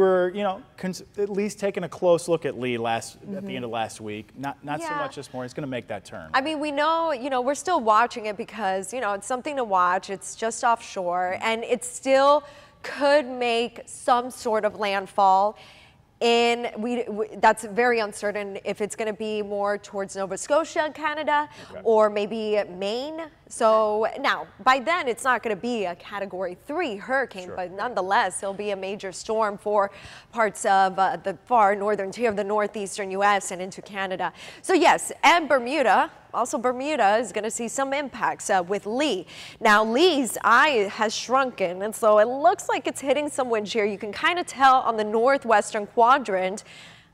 were, you know, at least taking a close look at Lee last mm -hmm. at the end of last week. Not not yeah. so much this morning. It's going to make that turn. I mean, we know, you know, we're still watching it because, you know, it's something to watch. It's just offshore and it still could make some sort of landfall in we, we, that's very uncertain if it's going to be more towards Nova Scotia, Canada, okay. or maybe Maine. So now, by then, it's not going to be a Category Three hurricane, sure. but nonetheless, it'll be a major storm for parts of uh, the far northern tier of the northeastern U.S. and into Canada. So yes, and Bermuda, also, Bermuda is going to see some impacts uh, with Lee. Now, Lee's eye has shrunken, and so it looks like it's hitting some wind shear. You can kind of tell on the northwestern quadrant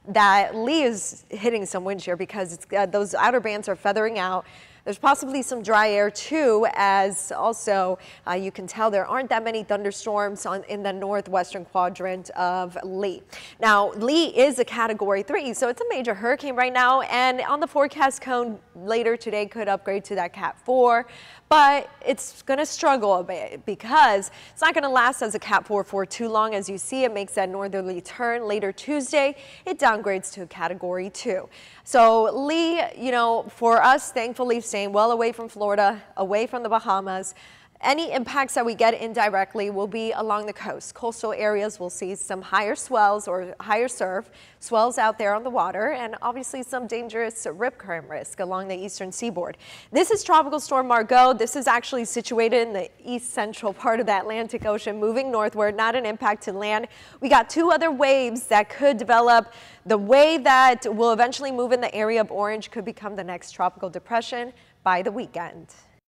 that Lee is hitting some wind shear because uh, those outer bands are feathering out. There's possibly some dry air too, as also uh, you can tell there aren't that many thunderstorms on, in the northwestern quadrant of Lee. Now, Lee is a category three, so it's a major hurricane right now, and on the forecast cone later today could upgrade to that cat four but it's going to struggle a bit because it's not going to last as a Cat 4 for too long. As you see, it makes that northerly turn later Tuesday. It downgrades to a Category 2. So Lee, you know, for us, thankfully, staying well away from Florida, away from the Bahamas, any impacts that we get indirectly will be along the coast. Coastal areas will see some higher swells or higher surf, swells out there on the water, and obviously some dangerous rip current risk along the eastern seaboard. This is Tropical Storm Margot. This is actually situated in the east central part of the Atlantic Ocean, moving northward, not an impact to land. We got two other waves that could develop. The way that will eventually move in the area of Orange could become the next tropical depression by the weekend.